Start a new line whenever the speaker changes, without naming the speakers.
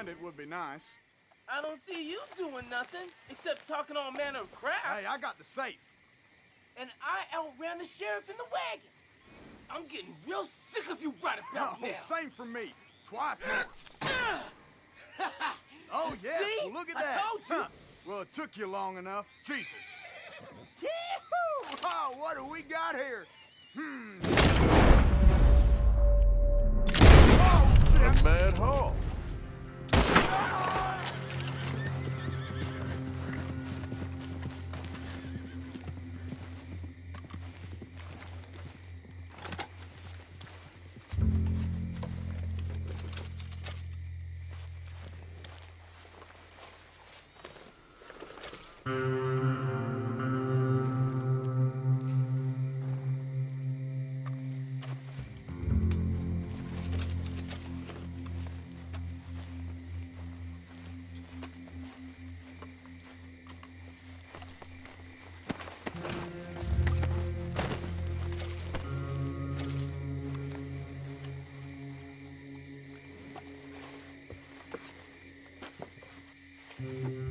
And it would be nice.
I don't see you doing nothing except talking all manner of crap.
Hey, I got the safe.
And I outran the sheriff in the wagon. I'm getting real sick of you right about
Oh,
now.
same for me. Twice more. Oh, yes.
See?
Well, look at
I
that.
told you.
Huh. Well, it took you long enough. Jesus. Yee-hoo! Oh, what do we got here? Hmm. Oh, shit.
Bad haul. Mm-hmm.